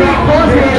it, pause